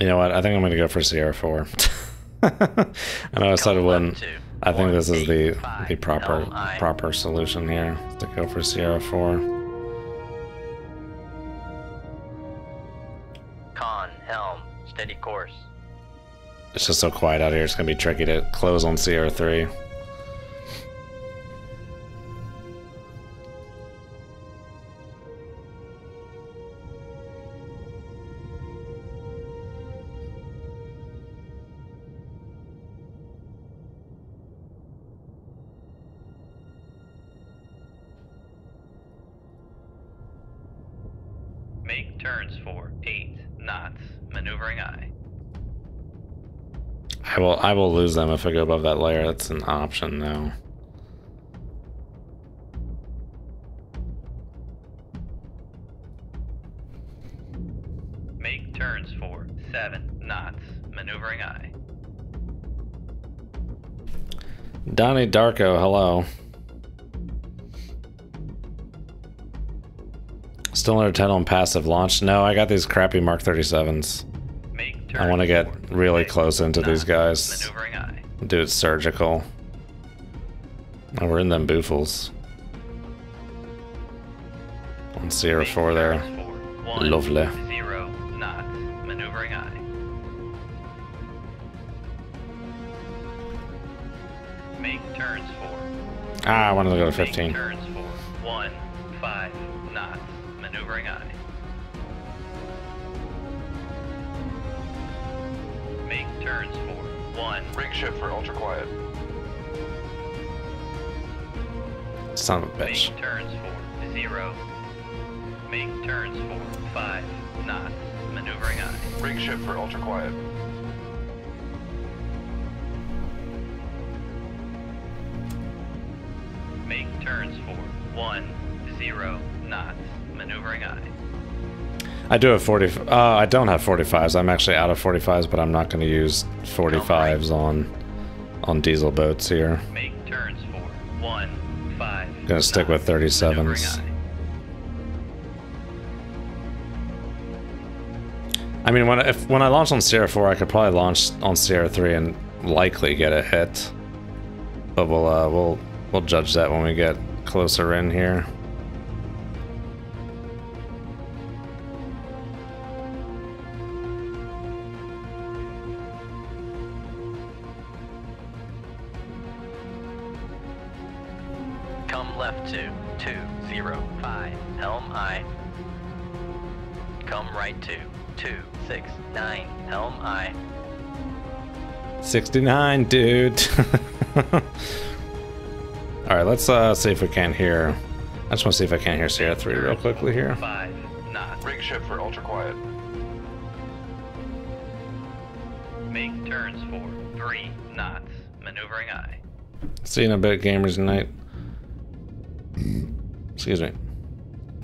You know what? I think I'm going to go for Sierra 4. I know I said when. I think this is the the proper proper solution here to go for Sierra 4. Con, helm, steady course. It's just so quiet out here. It's going to be tricky to close on Sierra 3. I will I will lose them if I go above that layer. That's an option now. Make turns for seven knots. Maneuvering eye. Donnie Darko, hello. Still under 10 on passive launch? No, I got these crappy Mark 37s. I want to get really close into these guys. Do it surgical. Oh, we're in them boofles. On Sierra 4 there. Lovely. Zero knots. Maneuvering I. Make turns for. Ah, I wanted to go to 15. turns for one, five knots. Maneuvering I. Make turns for one. Rig ship for ultra quiet. Son of a bitch. Make turns for zero. Make turns for five knots. Maneuvering I. Rig ship for ultra quiet. Make turns for one, zero knots. Maneuvering I. I do have 40. Uh, I don't have 45s. I'm actually out of 45s, but I'm not going to use 45s on on diesel boats here. Make turns for one, five. Gonna stick with 37s. I mean, when if when I launch on Sierra 4, I could probably launch on Sierra 3 and likely get a hit. But we'll uh, we'll we'll judge that when we get closer in here. 69, dude. Alright, let's uh, see if we can't hear. I just want to see if I can't hear Sierra 3 real quickly here. Five knots. Rig ship for ultra quiet. Make turns for three knots. Maneuvering eye. See you in a bit, gamers tonight. Excuse me.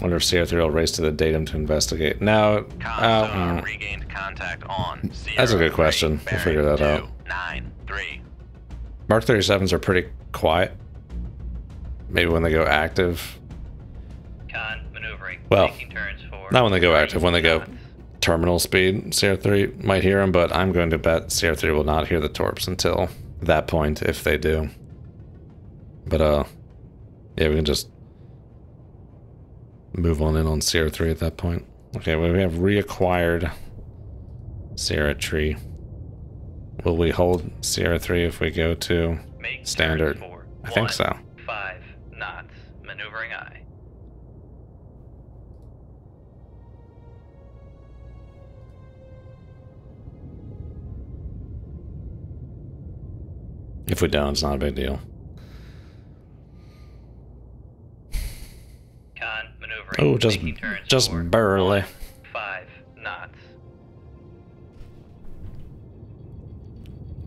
Wonder if Sierra 3 will race to the datum to investigate. Now, uh, mm. regained contact on. That's a good question. We'll figure that two, out. Nine three. Mark 37s are pretty quiet. Maybe when they go active. Con maneuvering. Well, turns for Not when they go active, when they go terminal speed. Sierra 3 might hear them, but I'm going to bet Sierra 3 will not hear the torps until that point, if they do. But, uh, yeah, we can just move on in on Sierra 3 at that point. Okay, well, we have reacquired Sierra Tree. Will we hold Sierra 3 if we go to Make standard? for I think one, so. Five knots. Maneuvering eye. If we don't, it's not a big deal. Con maneuvering. Oh, just just barely.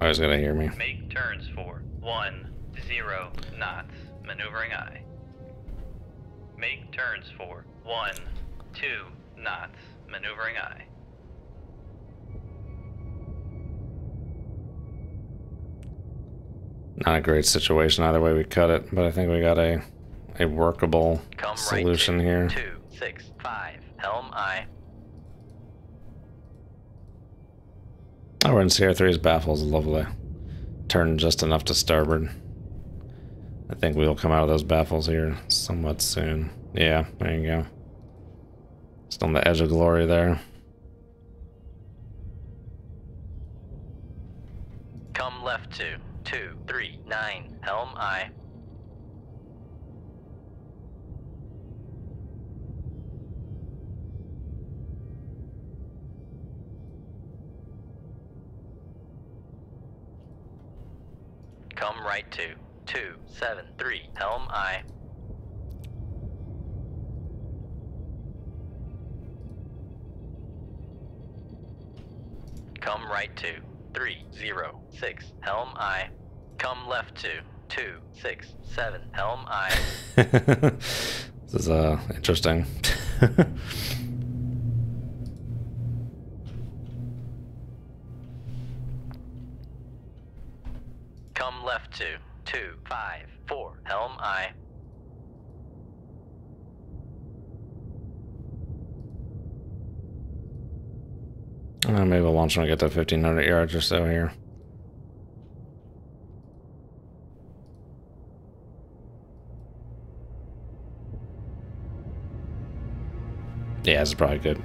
I was gonna hear me. Make turns for one, zero knots. Maneuvering eye. Make turns for one, two knots. Maneuvering eye. Not a great situation either way we cut it, but I think we got a a workable Come solution right here. Two, six, five. Helm I. We're in Sierra 3's baffles. Lovely. Turn just enough to starboard. I think we'll come out of those baffles here somewhat soon. Yeah, there you go. Just on the edge of glory there. Come left to two, three, nine, helm I. To two, seven, three, helm I. Come right to three, zero, six, helm I. Come left to two, six, seven, helm I. this is uh interesting. To two, five, four, helm I. Uh, maybe we'll launch when we get to 1500 yards or so here. Yeah, this is probably good.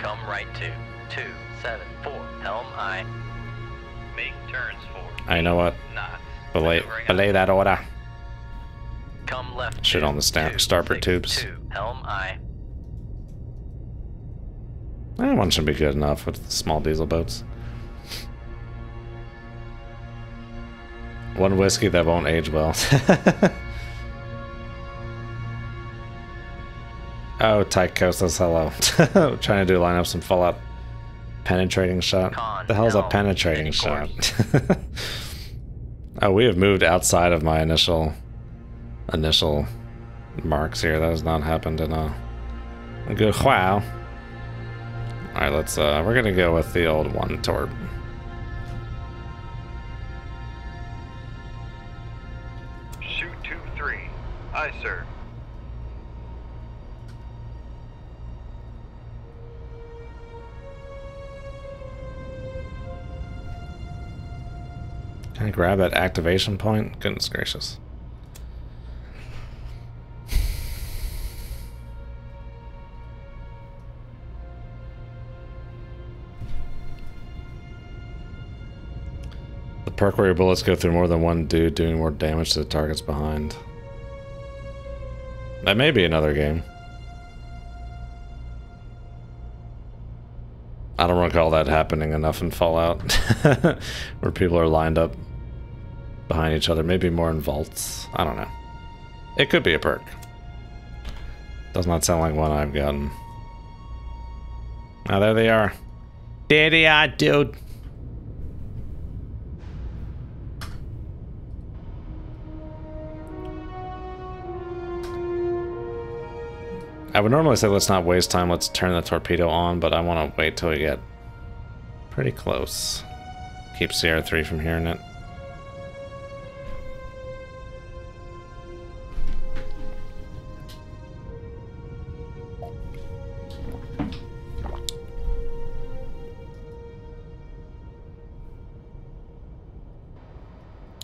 Come right to two, seven, four, helm I. Make turns for. I know what. Belay, belay that order. Come left. Shit on the sta- two, starboard six, tubes. Two, helm I. Eh, one should be good enough with the small diesel boats. One whiskey that won't age well. oh, says hello. Trying to do line up some Fallout penetrating shot. Con, the hell's a penetrating shot? oh, we have moved outside of my initial initial marks here. That has not happened in a, a good while. All right, let's. uh We're gonna go with the old one torp. Shoot 2-3. Aye, sir. Can I grab that activation point? Goodness gracious. The perk where your bullets go through more than one dude, doing more damage to the targets behind. That may be another game. I don't recall that happening enough in Fallout, where people are lined up behind each other. Maybe more in vaults. I don't know. It could be a perk. Does not sound like one I've gotten. Oh, there they are. There they are, dude. I would normally say let's not waste time, let's turn the torpedo on, but I want to wait till we get pretty close. Keep Sierra 3 from hearing it.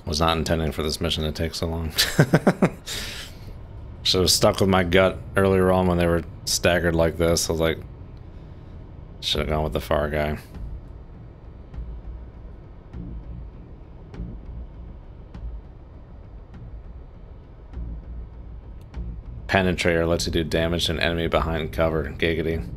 Was not intending for this mission to take so long. Should have stuck with my gut earlier on when they were staggered like this. I was like, should have gone with the far guy. Penetrator lets you do damage to an enemy behind cover. Giggity.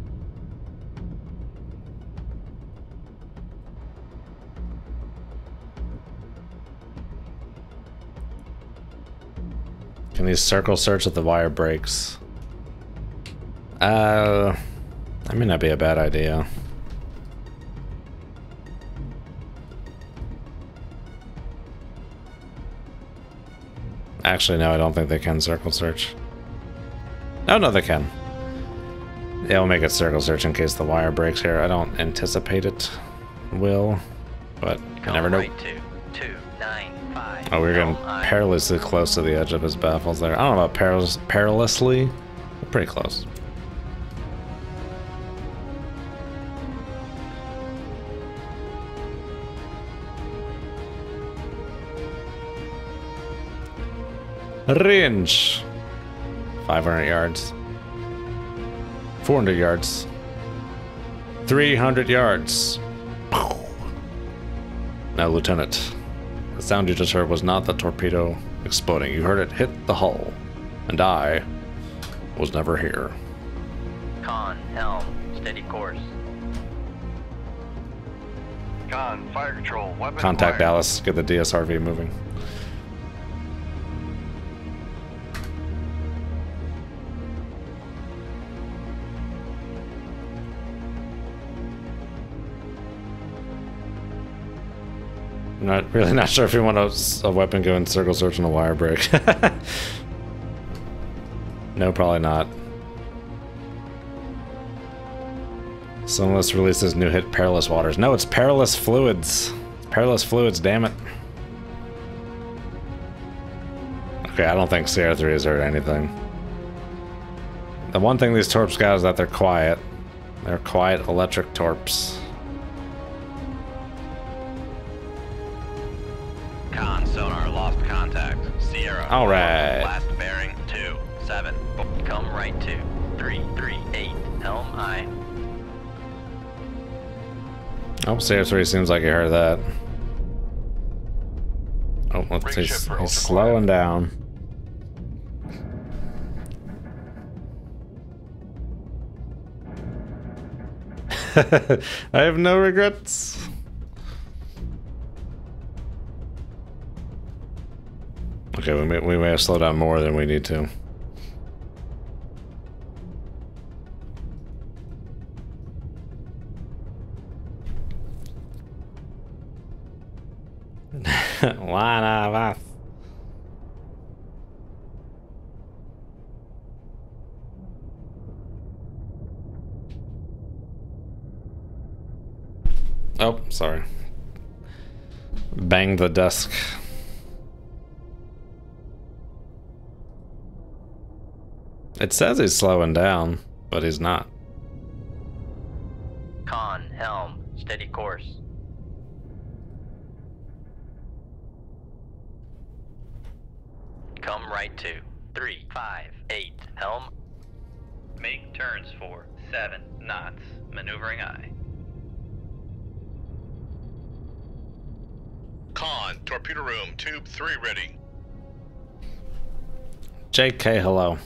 Can these circle search if the wire breaks? Uh, that may not be a bad idea. Actually, no, I don't think they can circle search. Oh, no, they can. We'll make it circle search in case the wire breaks here. I don't anticipate it will, but you never know. Oh, we are getting oh perilously close to the edge of his baffles there. I don't know about perilous, perilously. We're pretty close. Range. 500 yards. 400 yards. 300 yards. Now, Lieutenant the sound you just heard was not the torpedo exploding. You heard it hit the hull. And I was never here. Con, helm, steady course. Con, fire control, weapon Contact acquired. Dallas. Get the DSRV moving. I'm not really not sure if you want a, a weapon going circle search on a wire break. no, probably not. Sonalysts releases new hit Perilous Waters. No, it's Perilous Fluids. It's Perilous Fluids, damn it. Okay, I don't think Sierra 3 has heard anything. The one thing these torps got is that they're quiet. They're quiet electric torps. All right. Last bearing, 2, 7. Come right to 3, 3, 8. Helm, I. Oh, CR3 seems like he heard that. Oh, let's see. shift He's slowing down. I have no regrets. Okay, we may, we may have slowed down more than we need to. One of us. Oh, sorry. Bang the desk. It says he's slowing down, but he's not. Con, helm, steady course. Come right to 3, 5, 8. Helm. Make turns for 7 knots. Maneuvering eye. Con, torpedo room, tube 3 ready. JK, hello.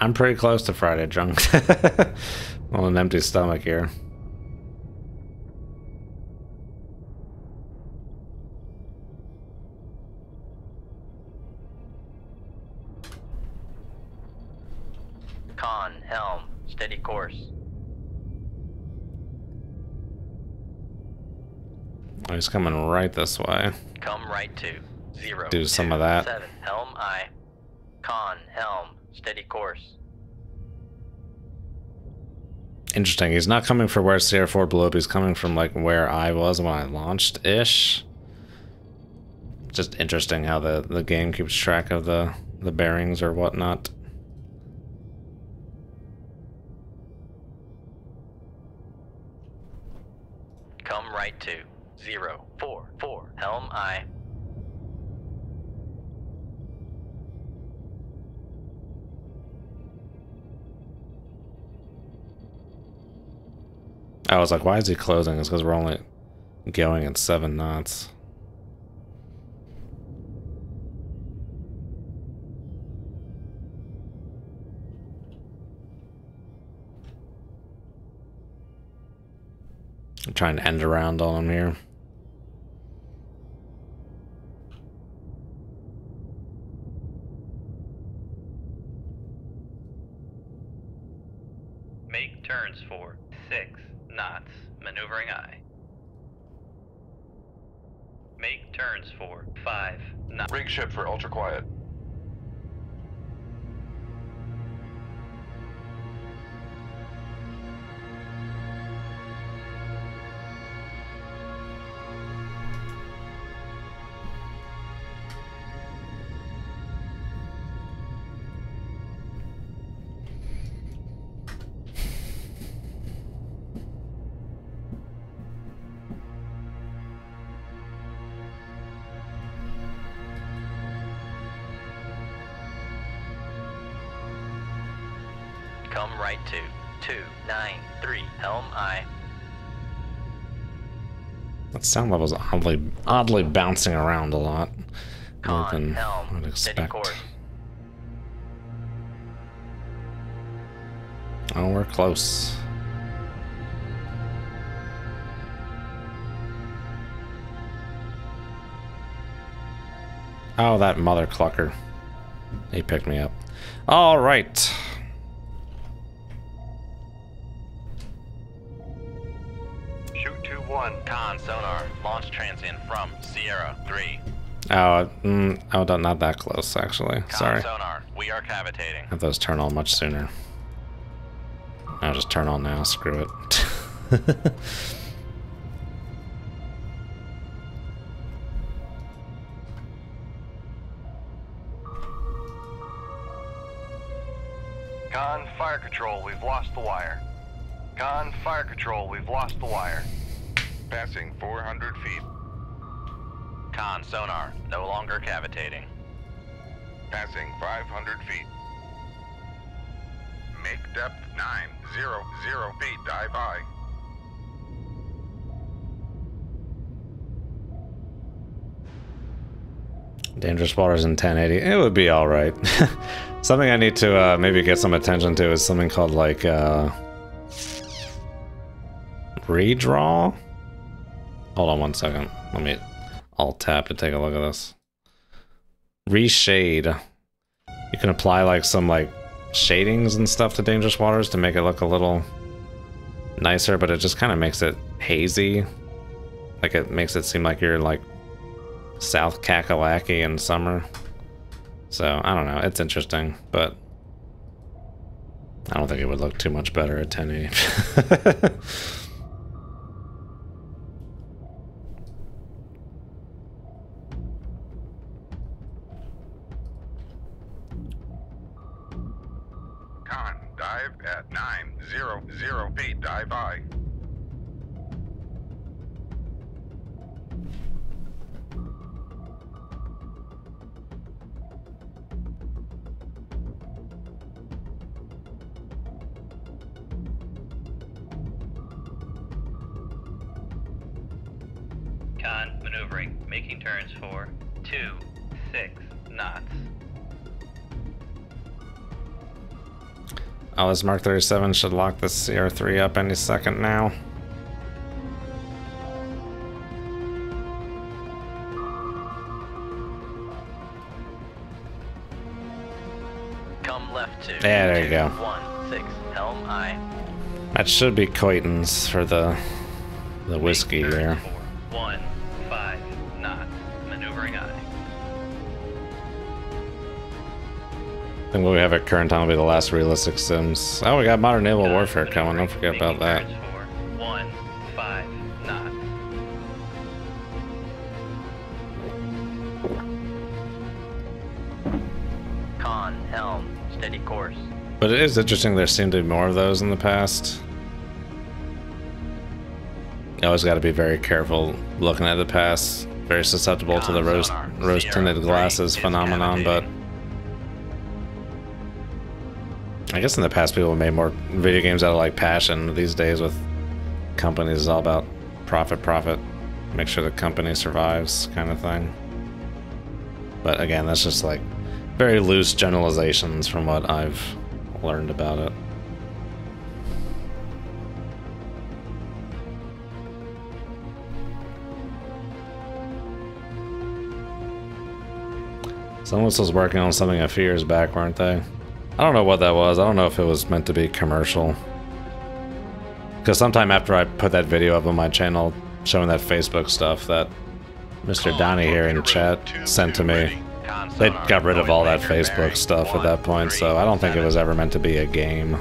I'm pretty close to Friday drunk. On an empty stomach here. Con, helm, steady course. Oh, he's coming right this way. Come right to 0. Do some two, of that. 7. Helm, eye. Con, helm, steady course. Interesting. He's not coming for where Sierra 4 blew up. He's coming from like where I was when I launched ish. Just interesting how the, the game keeps track of the, the bearings or whatnot. I was like, why is he closing? It's because we're only going at seven knots. I'm trying to end around on him here. Knots. Maneuvering eye. Make turns for 5 knots. Rig ship for ultra quiet. Come right to 293 Helm I. That sound level's oddly oddly bouncing around a lot. More than Helm. I'd Steady expect. Oh, we're close. Oh, that mother clucker. He picked me up. All right. Oh, mm, oh, not- that close, actually. Sorry. sonar. We are cavitating. Have those turn on much sooner. I'll just turn on now. Screw it. Con, fire control, we've lost the wire. Con, fire control, we've lost the wire. Passing 400 feet. Con sonar. No longer cavitating. Passing 500 feet. Make depth 900 feet, dive high. Dangerous waters in 1080. It would be all right. something I need to uh, maybe get some attention to is something called like uh, redraw. Hold on one second. Let me alt tab to take a look at this. Reshade. You can apply like some like shadings and stuff to Dangerous Waters to make it look a little nicer, but it just kind of makes it hazy. Like it makes it seem like you're like South Kakalaki in summer. So, I don't know. It's interesting, but I don't think it would look too much better at 1080. 900 feet, dive high. Con maneuvering. Making turns for 2, 6 knots. Oh, this Mark 37 should lock the Sierra 3 up any second now. Come left to. Yeah, there you go. One six Helm I. That should be Coitons for the the whiskey Make turns here. for One I think what we have at current time will be the last realistic Sims. Oh, we got Modern Naval Warfare coming. Don't forget about that. Making turns for One five knots. Con helm. Steady course. But it is interesting there seemed to be more of those in the past. You always got to be very careful looking at the past. Very susceptible to the rose, rose-tinted glasses phenomenon, but I guess in the past people made more video games out of like passion. These days with companies it's all about profit, profit, make sure the company survives kind of thing. But again, that's just like very loose generalizations from what I've learned about it. Someone was working on something a few years back, weren't they? I don't know what that was. I don't know if it was meant to be commercial. Because sometime after I put that video up on my channel showing that Facebook stuff that Mr. Donnie here in chat sent to me, they got rid of all that Facebook stuff at that point, so I don't think it was ever meant to be a game.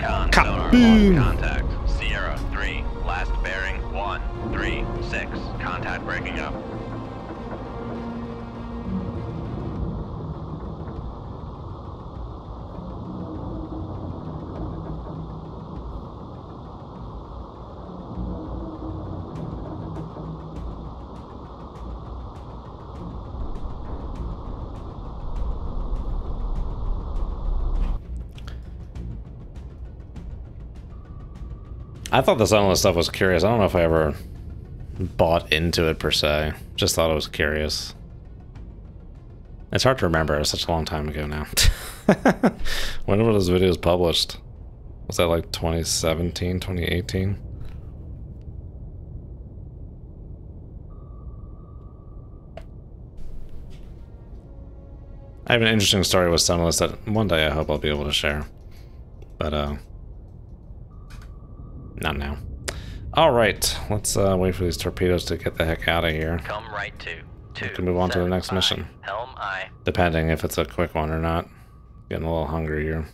Con Ka- sonar, boom. lost contact. Sierra 3, last bearing 1, 3, 6. Contact breaking up. I thought the Sonalysts stuff was curious. I don't know if I ever bought into it per se. Just thought it was curious. It's hard to remember. It was such a long time ago now. when were those videos published? Was that like 2017, 2018? I have an interesting story with Sonalysts that one day I hope I'll be able to share. But, uh, not now. All right, let's uh, wait for these torpedoes to get the heck out of here. Come right to two. We can move on to the next mission. Helm I. Depending if it's a quick one or not. Getting a little hungry here.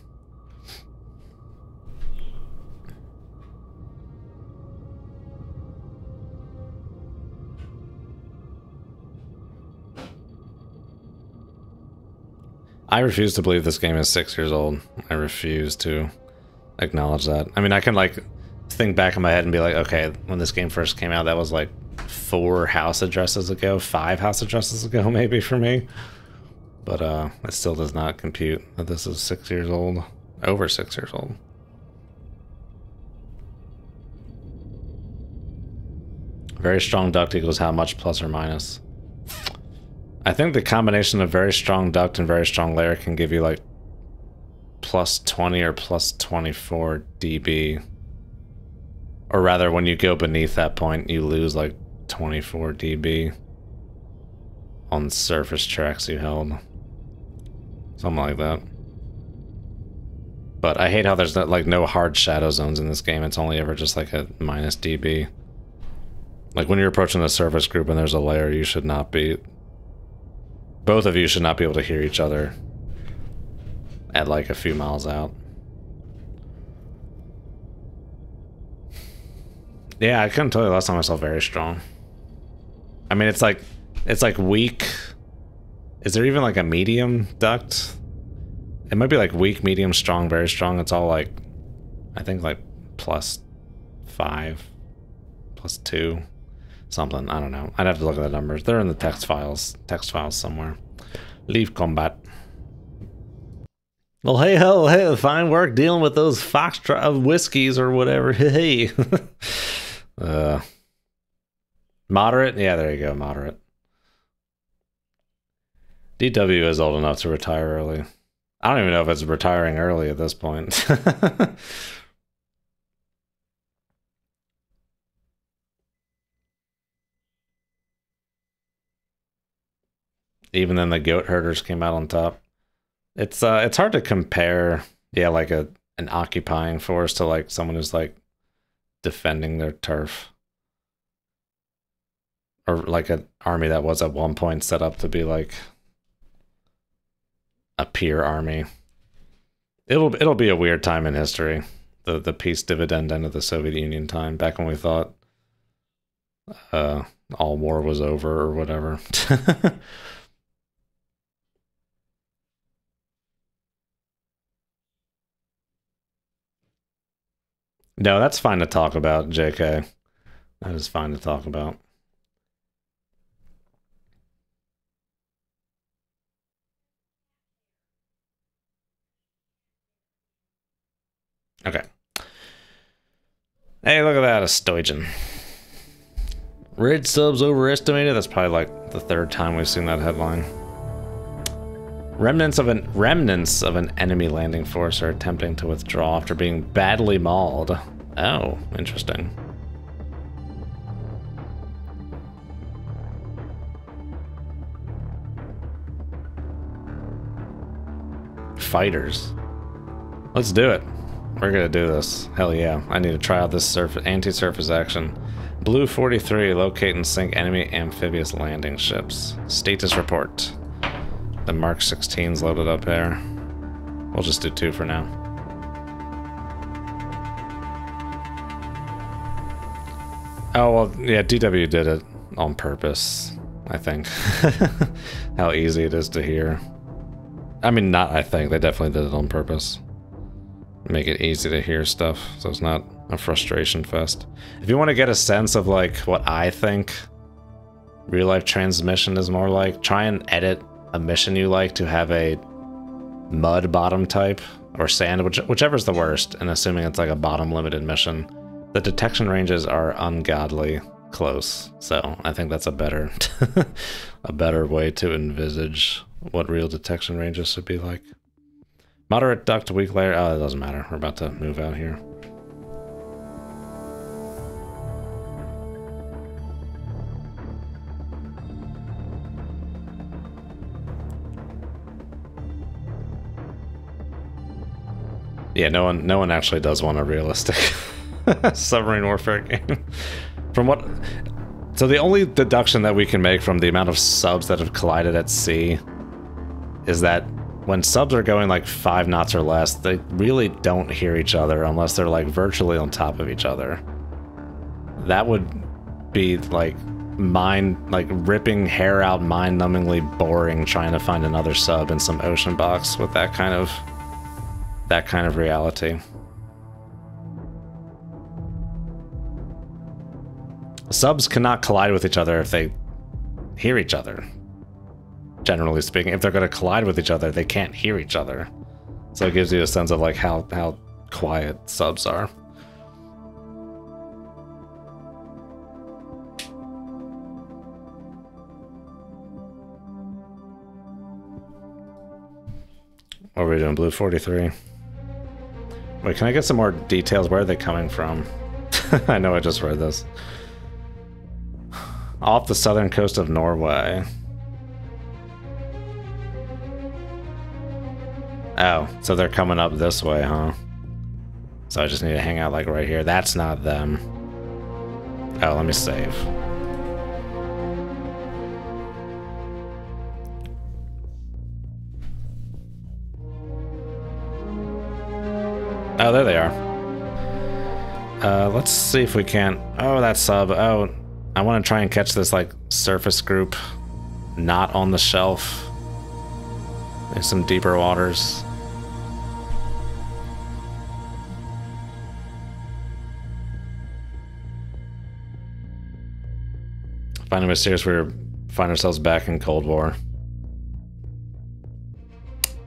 I refuse to believe this game is six years old. I refuse to acknowledge that. I mean, I can like think back in my head and be like, okay, when this game first came out, that was like four house addresses ago, five house addresses ago, maybe for me. But uh, it still does not compute that this is six years old, over six years old. Very strong duct equals how much plus or minus? I think the combination of very strong duct and very strong layer can give you like plus 20 or plus 24 dB. Or rather, when you go beneath that point, you lose like 24 dB on surface tracks you held. Something like that. But I hate how there's not, like no hard shadow zones in this game. It's only ever just like a minus dB. Like when you're approaching the surface group and there's a layer, you should not be both of you should not be able to hear each other at like a few miles out. Yeah, I couldn't tell you last time I saw very strong. I mean, it's like, it's like weak. Is there even like a medium duct? It might be like weak, medium, strong, very strong. It's all like, I think like plus five, plus two something. I don't know. I'd have to look at the numbers. They're in the text files, text files somewhere. Leave combat. Well, hey, ho, hey, fine work dealing with those foxtrot whiskeys or whatever. Hey, uh, moderate. Yeah, there you go, moderate. DW is old enough to retire early. I don't even know if it's retiring early at this point. even then the goat herders came out on top. It's uh it's hard to compare yeah like a an occupying force to like someone who's like defending their turf. Or like an army that was at one point set up to be like a peer army. It'll it'll be a weird time in history. The the peace dividend end of the Soviet Union time, back when we thought uh all war was over or whatever. No, that's fine to talk about, JK. That is fine to talk about. Okay. Hey, look at that, a Stoigen. Red subs overestimated. That's probably like the third time we've seen that headline. Remnants of an remnants of an enemy landing force are attempting to withdraw after being badly mauled. Oh, interesting. Fighters. Let's do it. We're gonna do this. Hell yeah. I need to try out this surf anti-surface action. Blue 43, locate and sink enemy amphibious landing ships. Status report. The Mark 16's loaded up there. We'll just do two for now. Oh, well, yeah, DW did it on purpose, I think. How easy it is to hear. I mean, not I think, they definitely did it on purpose. Make it easy to hear stuff, so it's not a frustration fest. If you want to get a sense of, like, what I think real-life transmission is more like, try and edit a mission you like to have a mud bottom type or sand, which, whichever's the worst, and assuming it's like a bottom limited mission, The detection ranges are ungodly close, so I think that's a better a better way to envisage what real detection ranges should be like. Moderate duct weak layer. Oh, it doesn't matter. We're about to move out here. Yeah, no one no one actually does want a realistic submarine warfare game. from what so the only deduction that we can make from the amount of subs that have collided at sea is that when subs are going like five knots or less, they really don't hear each other unless they're like virtually on top of each other. That would be like mind like ripping hair out mind-numbingly boring trying to find another sub in some ocean box with that kind of that kind of reality. Subs cannot collide with each other if they hear each other. Generally speaking, if they're going to collide with each other, they can't hear each other. So it gives you a sense of like how how quiet subs are. What are we doing? Blue 43. Wait, can I get some more details? Where are they coming from? I know I just read this. Off the southern coast of Norway. Oh, so they're coming up this way, huh? So I just need to hang out like right here. That's not them. Oh, let me save. Oh, there they are. Uh, let's see if we can... Oh, that sub. Oh, I want to try and catch this, like, surface group not on the shelf. There's some deeper waters. Finding mysterious, we find ourselves back in Cold War.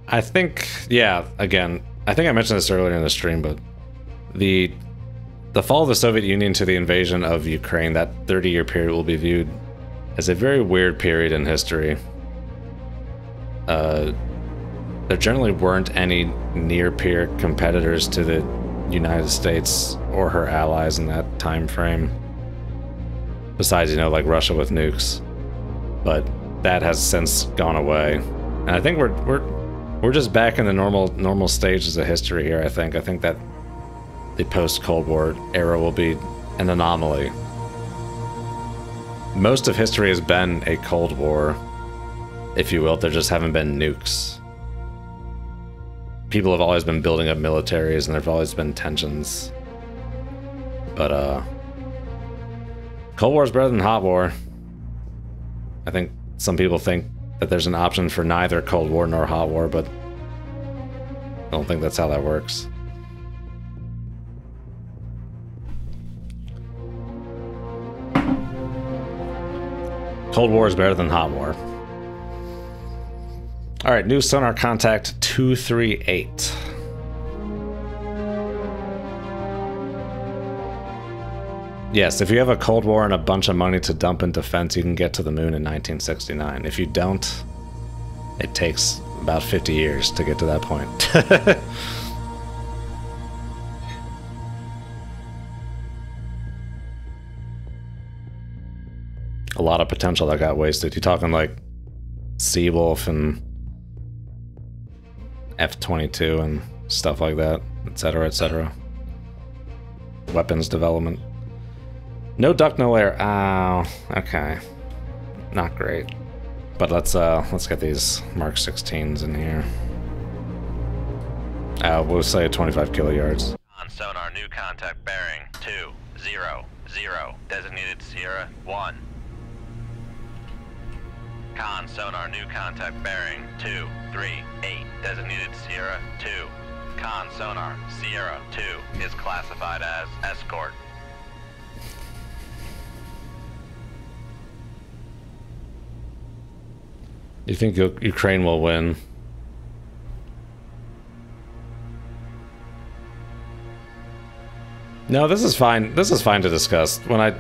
I think, yeah, again, I think I mentioned this earlier in the stream, but the the fall of the Soviet Union to the invasion of Ukraine, that 30-year period will be viewed as a very weird period in history. Uh, there generally weren't any near-peer competitors to the United States or her allies in that time frame. Besides, you know, like Russia with nukes. But that has since gone away. And I think we're we're we're just back in the normal normal stages of history here, I think. I think that the post-Cold War era will be an anomaly. Most of history has been a Cold War, if you will. There just haven't been nukes. People have always been building up militaries and there have always been tensions. But, uh... Cold War is better than Hot War. I think some people think that there's an option for neither Cold War nor Hot War, but I don't think that's how that works. Cold War is better than Hot War. All right, new sonar contact 238. Yes, if you have a Cold War and a bunch of money to dump in defense, you can get to the moon in 1969. If you don't, it takes about 50 years to get to that point. a lot of potential that got wasted. You're talking like Seawolf and F-22 and stuff like that, etc., etc. Weapons development. No duck, no air. Oh, okay. Not great. But let's uh let's get these Mark 16s in here. Uh, we'll say 25 kiloyards. On sonar, new contact bearing two zero zero. Designated Sierra one. Con sonar, new contact bearing two three eight. Designated Sierra two. Con sonar, Sierra two is classified as escort. You think Ukraine will win? No, this is fine. This is fine to discuss. When I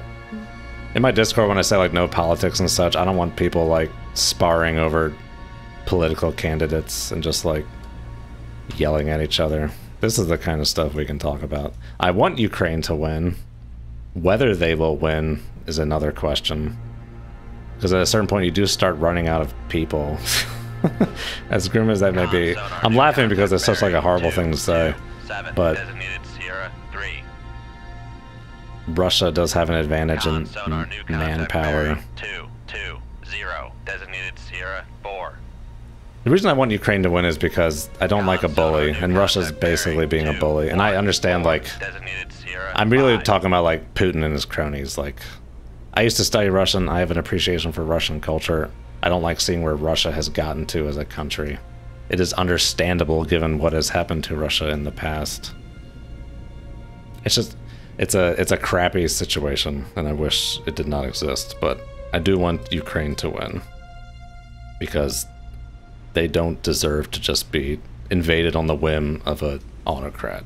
in my Discord when I say like no politics and such, I don't want people like sparring over political candidates and just like yelling at each other. This is the kind of stuff we can talk about. I want Ukraine to win. Whether they will win is another question. Because at a certain point, you do start running out of people. as grim as that may be. I'm laughing because it's such like a horrible thing to say. But Russia does have an advantage in manpower. Two, two, zero. Designated Sierra, four. The reason I want Ukraine to win is because I don't like a bully, and Russia's basically being a bully. And I understand, like, I'm really talking about, like, Putin and his cronies. Like, I used to study Russian. I have an appreciation for Russian culture. I don't like seeing where Russia has gotten to as a country. It is understandable given what has happened to Russia in the past. It's just it's a it's a crappy situation and I wish it did not exist, but I do want Ukraine to win because they don't deserve to just be invaded on the whim of an autocrat.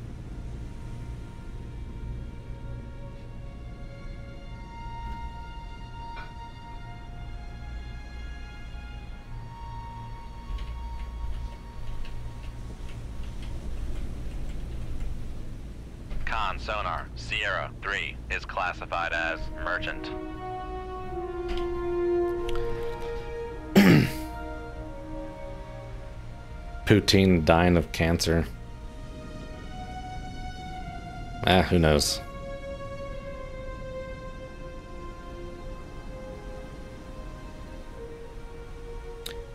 Classified as merchant. Putin dying of cancer. Ah, who knows?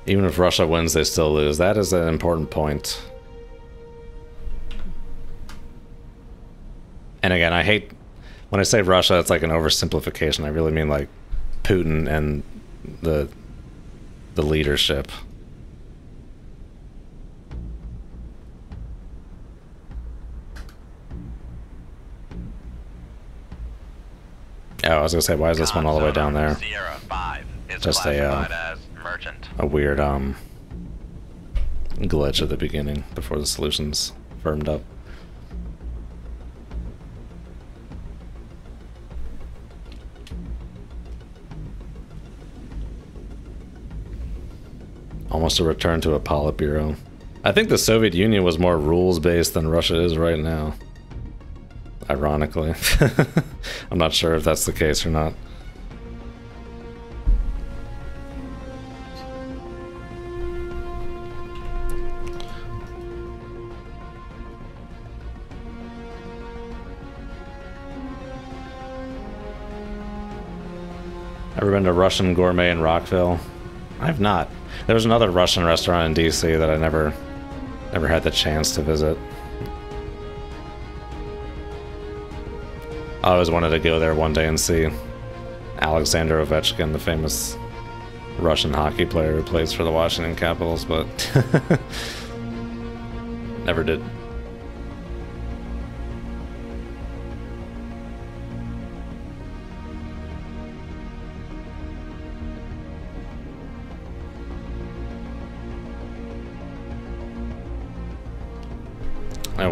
Even if Russia wins, they still lose. That is an important point. And again, I hate when I say Russia, it's like an oversimplification. I really mean like Putin and the the leadership. Oh, I was gonna say, why is this one all the way down there? Just a uh, a weird um glitch at the beginning before the solutions firmed up. Almost to return to a Politburo. I think the Soviet Union was more rules-based than Russia is right now. Ironically. I'm not sure if that's the case or not. Ever been to Russian Gourmet in Rockville? I've not. There was another Russian restaurant in DC that I never never had the chance to visit. I always wanted to go there one day and see Alexander Ovechkin, the famous Russian hockey player who plays for the Washington Capitals, but never did.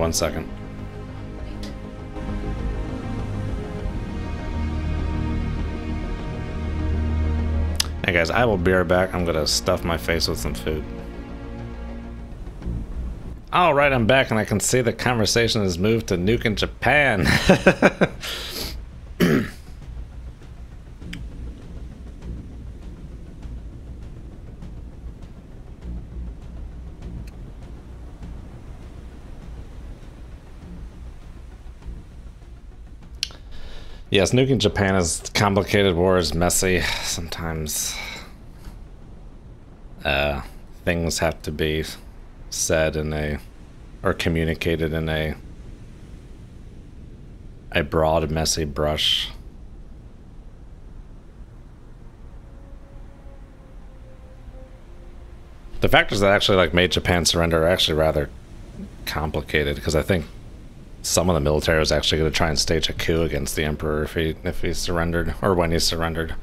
One second. Hey guys, I will be right back. I'm gonna stuff my face with some food. Alright, I'm back and I can see the conversation has moved to Nuke in Japan. Yes, nuking Japan is complicated. War is messy. Sometimes uh, things have to be said in a or communicated in a a broad, messy brush. The factors that actually like made Japan surrender are actually rather complicated because I think some of the military was actually going to try and stage a coup against the emperor if he if he surrendered or when he surrendered.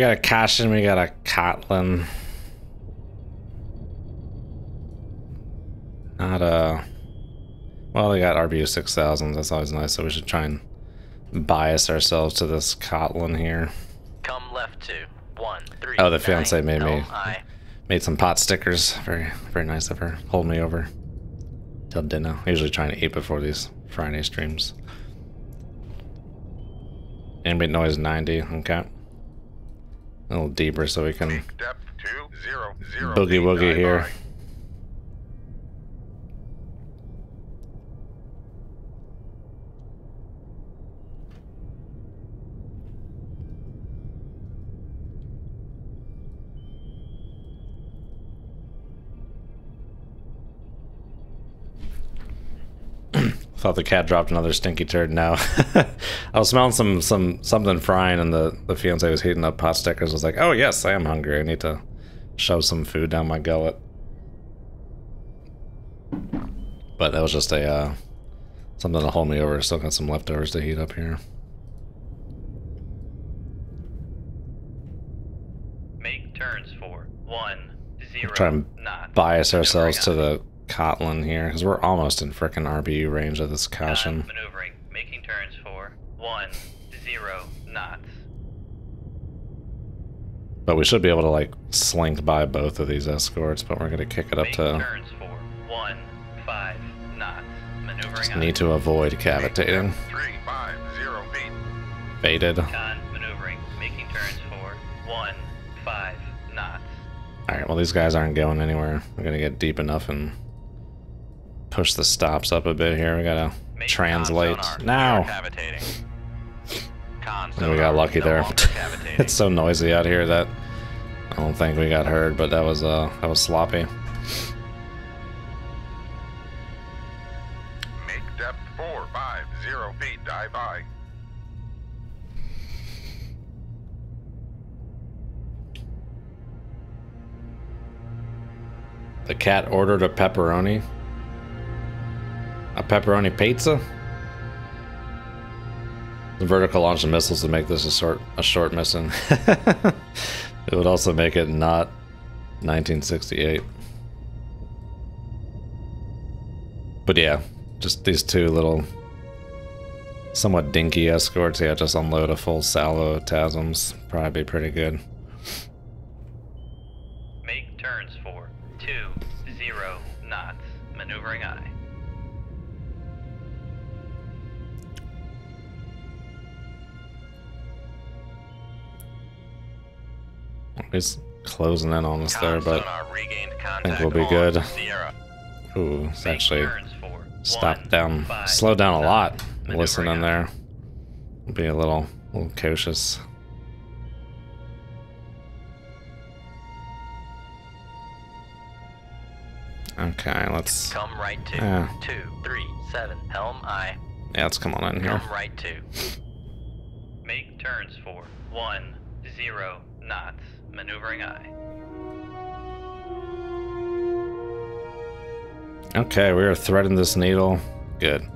We got a Kashin, we got a Kotlin. Not a... Well, they got RBU 6000s, that's always nice, so we should try and bias ourselves to this Kotlin here. Come left to one three. Oh, the fiance made me I. made some pot stickers. Very very nice of her. Hold me over till dinner. I usually trying to eat before these Friday streams. Ambient noise 90. Okay. A little deeper so we can Peak depth two zero zero. boogie woogie here. Thought the cat dropped another stinky turd. No, I was smelling some some something frying, and the the fiance was heating up pot stickers. I was like, oh yes, I am hungry. I need to shove some food down my gullet. But that was just a uh, something to hold me over. Still got some leftovers to heat up here. Make turns for one zero. Try and. Bias ourselves to the Kotlin here because we're almost in frickin' RBU range of this Kashin. Maneuvering. Making turns for one zero knots. But we should be able to like slink by both of these escorts. But we're gonna kick it up Make to. turns for one five knots. Maneuvering. Just need to avoid cavitating. depth Three five zero feet. Faded. Con maneuvering. Making turns for one five knots. Alright, well these guys aren't going anywhere. We're gonna get deep enough and push the stops up a bit here. We gotta Make translate con sonar. We are now. We got lucky no there. it's so noisy out here that I don't think we got heard, but that was uh that was sloppy. Make depth four five zero feet. Dive by. The cat ordered a pepperoni. A pepperoni pizza? The vertical launch of missiles to make this a short a short mission. it would also make it not 1968. But yeah, just these two little somewhat dinky escorts. Yeah, just unload a full salvo of TASMs. Probably be pretty good. Make turns for two zero knots. Maneuvering aye. He's closing in on us there, but I think we'll be good. Ooh, it's actually turns for stop one, down, five, slow down a lot. Listen in there. Be a little, a little cautious. Okay, let's Come right to Yeah. two three seven. Helm aye. yeah, let's come on in here. Come right to. Make turns for one zero Maneuvering aye. Okay, we are threading this needle. Good.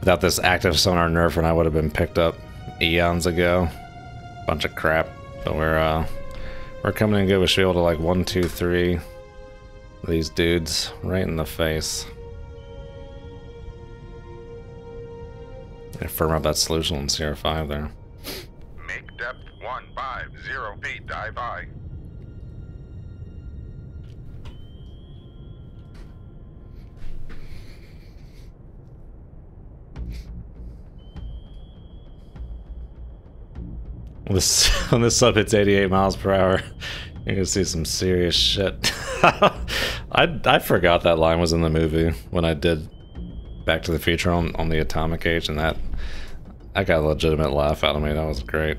Without this active sonar nerf, and I would have been picked up eons ago. Bunch of crap. But we're uh we're coming in good. Be able to like one, two, three these dudes right in the face. Yeah, firm up that solution in CR5 there. One five zero feet. Dive by. When this when this sub hits 88 miles per hour, you're gonna see some serious shit. I I forgot that line was in the movie when I did Back to the Future on, on the atomic age, and that I got a legitimate laugh out of me. That was great.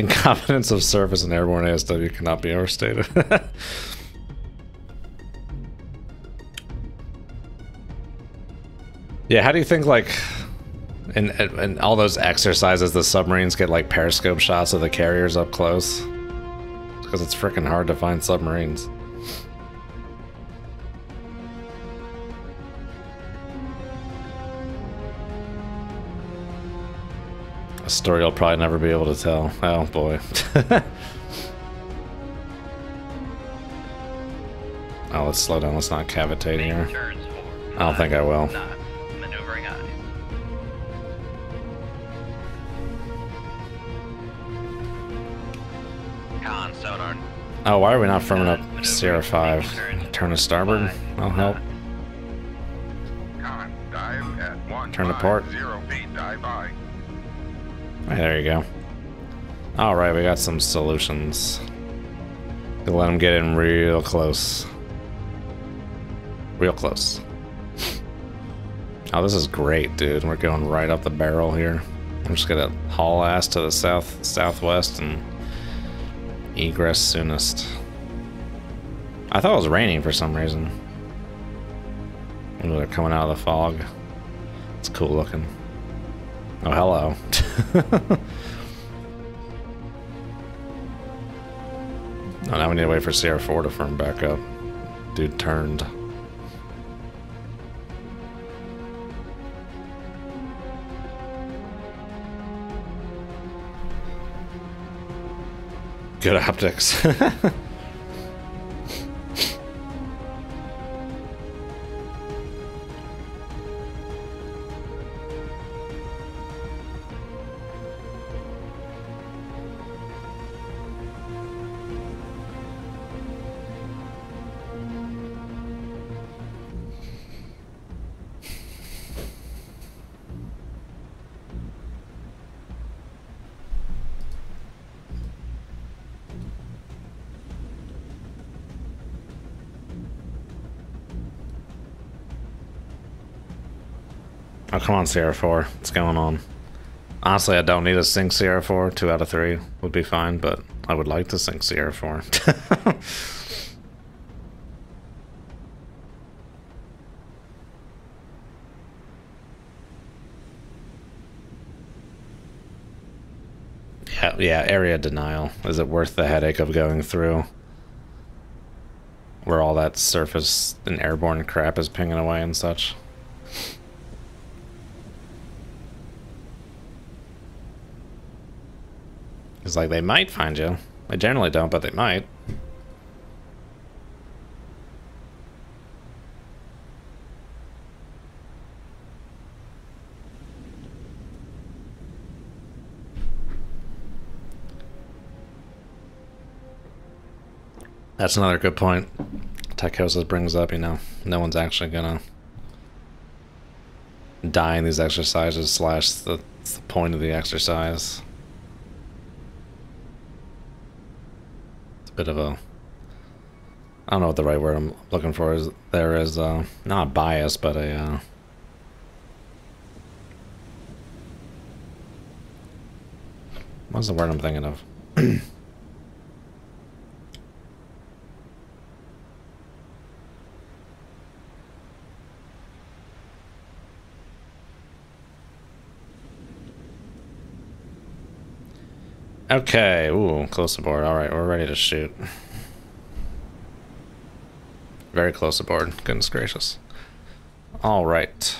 Incompetence of service in airborne ASW cannot be overstated. Yeah, how do you think like in in all those exercises the submarines get like periscope shots of the carriers up close? Because it's freaking hard to find submarines. Story I'll probably never be able to tell. Oh boy. oh, let's slow down. Let's not cavitate here. I don't think I will. Oh, why are we not firming up. Sierra 5? Turn to starboard. I'll help. Turn to port. Right, there you go. Alright, we got some solutions. We'll let them get in real close. Real close. Oh, this is great, dude. We're going right up the barrel here. I'm just gonna haul ass to the south southwest and egress soonest. I thought it was raining for some reason. They're coming out of the fog. It's cool looking. Oh, hello. Now we need to wait for Sierra 4 to firm back up. Dude turned. Good optics. come on, Sierra 4. What's going on? Honestly, I don't need to sink Sierra 4. Two out of three would be fine, but I would like to sink Sierra 4. yeah, yeah, area denial. Is it worth the headache of going through where all that surface and airborne crap is pinging away and such? It's like they might find you. They generally don't, but they might. That's another good point. Tychosis brings up, you know, no one's actually gonna die in these exercises slash the, the point of the exercise. It's a bit of a I don't know what the right word I'm looking for is. There is uh, not a bias, but a uh, what's the word I'm thinking of? Okay, ooh, close aboard. All right, we're ready to shoot. Very close aboard. Goodness gracious. All right.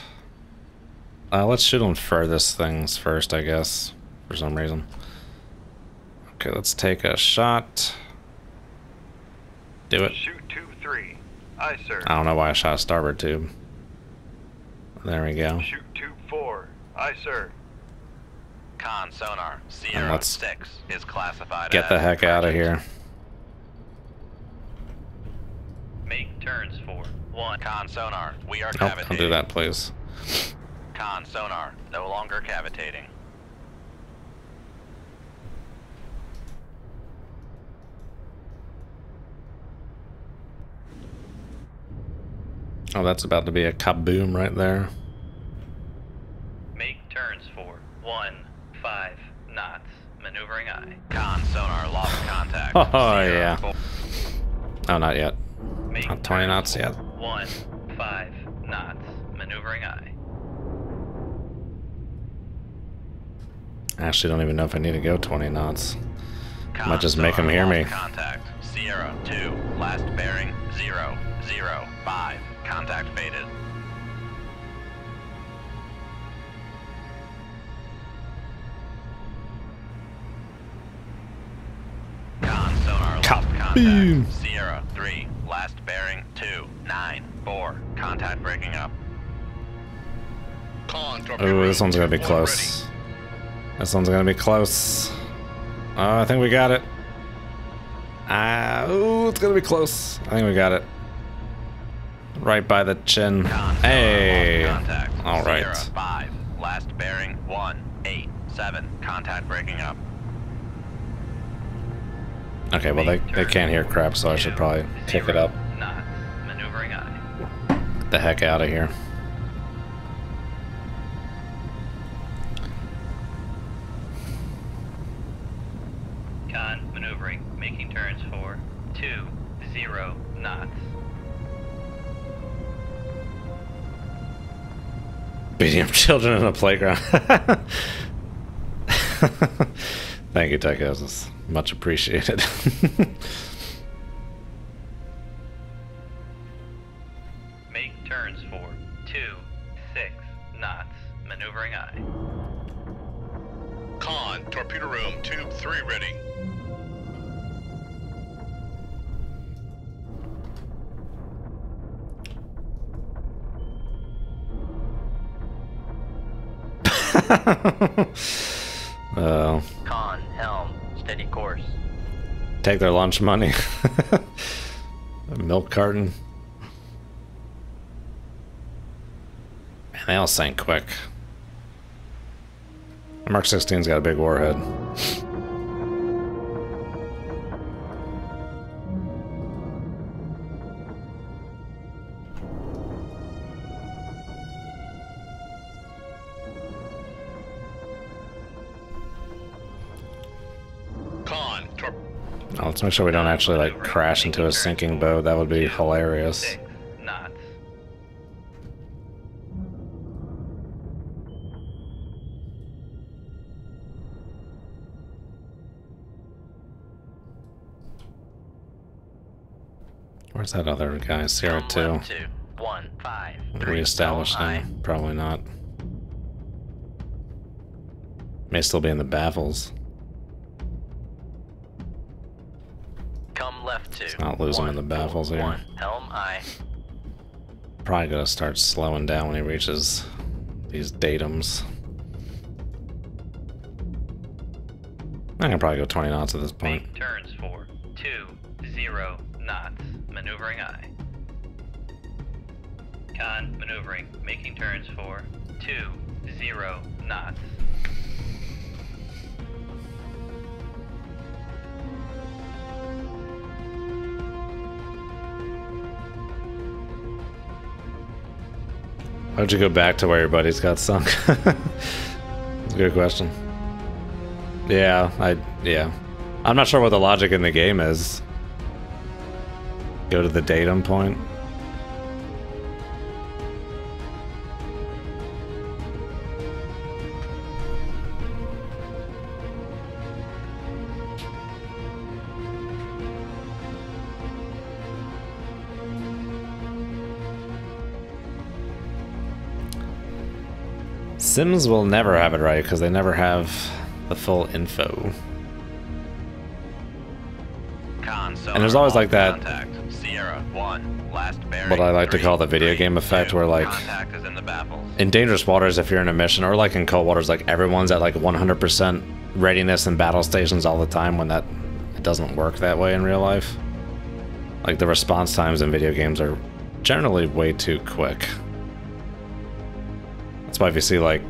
Uh, let's shoot on furthest things first, I guess, for some reason. Okay, let's take a shot. Do it. Shoot two three. Aye, sir. I don't know why I shot a starboard tube. There we go. Shoot two four. Aye, sir. Con sonar. Sierra let's 6 is classified Get the heck out of here. Make turns for one. Con sonar. We are Oh, cavitating. don't do that, please. Con sonar. No longer cavitating. Oh, that's about to be a kaboom right there. Make turns for one five knots. Maneuvering aye. Con sonar lost contact. Oh, Sierra yeah. four. Oh, not yet. Make Not 20 knots yet. One five knots. Maneuvering aye. I actually don't even know if I need to go 20 knots. Con Might just make sonar hear me. Contact. Sierra two. Last bearing zero zero five. Contact faded. Boom. Sierra 3, last bearing 2, 9, 4. Contact breaking up. Oh, this one's gonna be close. This one's gonna be close. Oh, I think we got it. Ah, ooh, it's gonna be close. I think we got it. Right by the chin. Hey. Contact. All right. Sierra 5, last bearing 1, 8, 7. Contact breaking up. Okay, well they, they can't hear crap, so I should probably kick it up. Eye. the heck out of here. Con maneuvering, making turns for 2, 0 knots. Beating up children in a playground. Thank you, Tekos. Much appreciated. their lunch money. Milk carton. Man, they all sank quick. Mark 16's got a big warhead. Let's make sure we don't actually like crash into a sinking boat. That would be hilarious. 6. Where's that other guy? Sierra Come 2. left to 1, 5, 3. Reestablish him. Probably not. May still be in the baffles. To. not lose him in the baffles here. One. Helm. Probably gonna start slowing down when he reaches these datums. I can probably go 20 knots at this point. Make turns for 2, 0 knots. Maneuvering aye. Con maneuvering. Making turns for 2, 0 knots. How'd you go back to where your buddies got sunk? Good question. Yeah, I yeah. I'm not sure what the logic in the game is. Go to the datum point. Sims will never have it right because they never have the full info. And there's always like that- Contact. Sierra 1. Last bearing. What I like to call the video game effect where, like- in. In dangerous waters, if you're in a mission, or like in cold waters, like everyone's at like 100% readiness in battle stations all the time when that it doesn't work that way in real life. Like the response times in video games are generally way too quick. You see like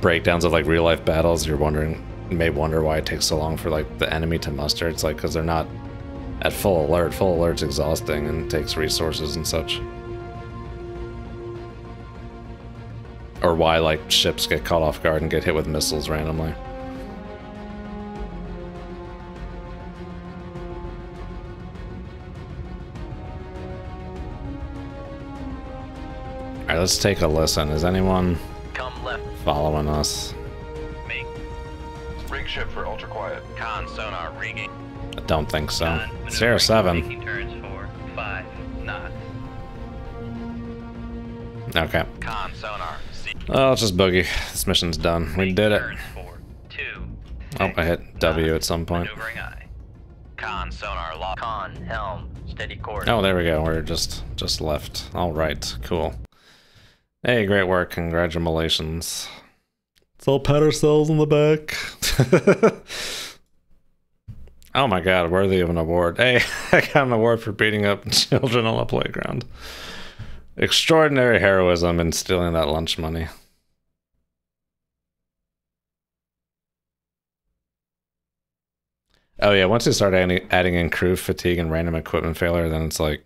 breakdowns of like real life battles, you're wondering, you may wonder why it takes so long for like the enemy to muster. It's like because they're not at full alert. Full alert's exhausting and takes resources and such. Or why like ships get caught off guard and get hit with missiles randomly. Alright, let's take a listen. Is anyone Come left. following us? Make Rig ship for ultra quiet. con sonar rigging. I don't think so. Con maneuvering, Sierra 7. Turns for 5 knots. Okay. Con sonar. Oh, let's just boogie. This mission's done. We did it. turns for 2. Oh, I hit W at some point. Con, sonar, lock. Con, helm, steady course. Oh, there we go. We're just just left. All right, cool. Hey, great work. Congratulations. Let's all pat ourselves on the back. oh my god, worthy of an award. Hey, I got an award for beating up children on the playground. Extraordinary heroism in stealing that lunch money. Oh yeah, once you start adding, adding in crew fatigue and random equipment failure, then it's like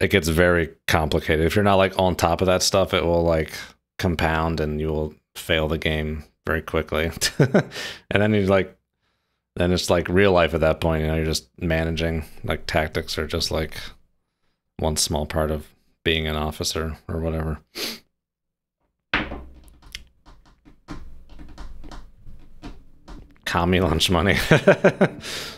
it gets very complicated. If you're not like on top of that stuff, it will like compound and you will fail the game very quickly. and then you like then it's like real life at that point, you know, you're just managing like tactics are just like one small part of being an officer or whatever. Commie lunch money.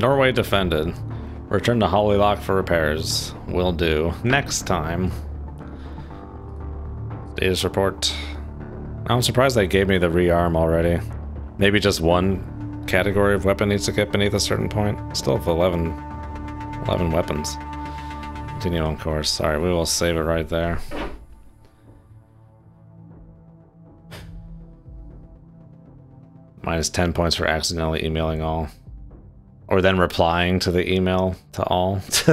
Norway defended. Return to Holy Loch for repairs. Will do. Next time. Status report. I'm surprised they gave me the rearm already. Maybe just one category of weapon needs to get beneath a certain point. Still have 11, 11 weapons. Continue on course. Sorry, we will save it right there. Minus 10 points for accidentally emailing all. Or then replying to the email to all.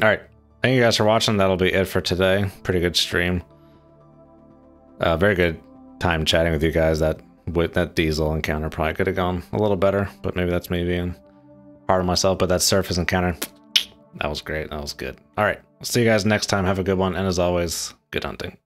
Alright. Thank you guys for watching. That'll be it for today. Pretty good stream. Uh, very good time chatting with you guys. That with that diesel encounter probably could have gone a little better, but maybe that's me being hard on myself. But that surface encounter, that was great. That was good. All right. See you guys next time. Have a good one. And as always, good hunting.